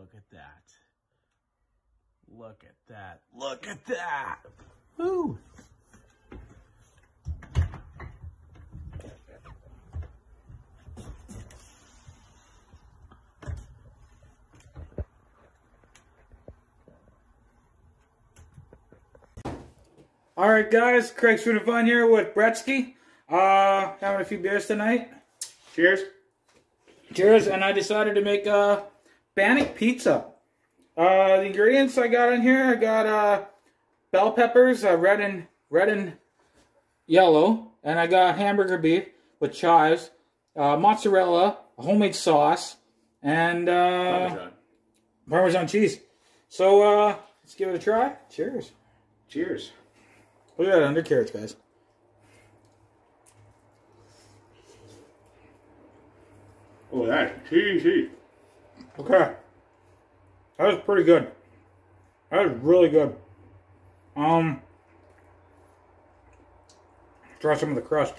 Look at that. Look at that. Look at that. Woo. All right, guys. And Fun here with Bretsky. Uh, having a few beers tonight. Cheers. Cheers. And I decided to make a Bannock pizza. Uh, the ingredients I got in here, I got uh, bell peppers, uh, red and red and yellow, and I got hamburger beef with chives, uh, mozzarella, homemade sauce, and uh, Parmesan. Parmesan cheese. So uh, let's give it a try. Cheers. Cheers. Look at that undercarriage, guys. Oh, that's cheesy. Okay. That was pretty good. That was really good. Um, try some of the crust.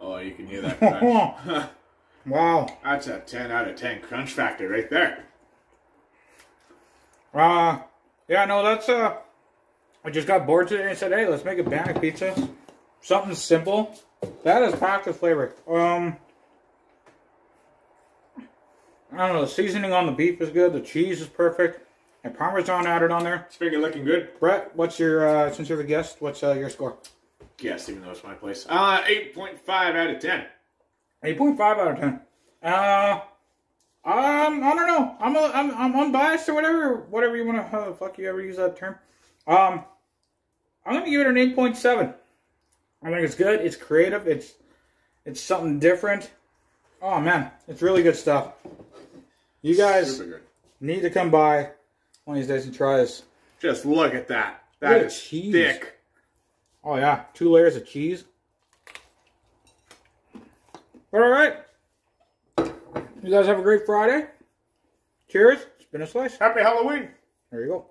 Oh, you can hear that crunch. Wow. that's a 10 out of 10 crunch factor right there. Uh, yeah, no, that's, uh, I just got bored today and said, hey, let's make a Bannock pizza. Something simple. That is packed with flavor. Um, I don't know, the seasoning on the beef is good. The cheese is perfect. And Parmesan added on there. It's freaking looking good. Brett, what's your, uh, since you're the guest, what's uh, your score? Yes, even though it's my place. Uh, 8.5 out of 10. 8.5 out of 10. Uh, um, I don't know. I'm, a, I'm, I'm unbiased or whatever, whatever you want to, how the fuck you ever use that term. Um, I'm going to give it an 8.7. I think it's good. It's creative. It's, it's something different. Oh man, it's really good stuff. You guys need to come by one of these days and try this. Just look at that. That at is cheese. thick. Oh yeah, two layers of cheese. But all right. You guys have a great Friday. Cheers. It's been a slice. Happy Halloween. There you go.